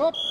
Up.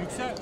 Yüksel.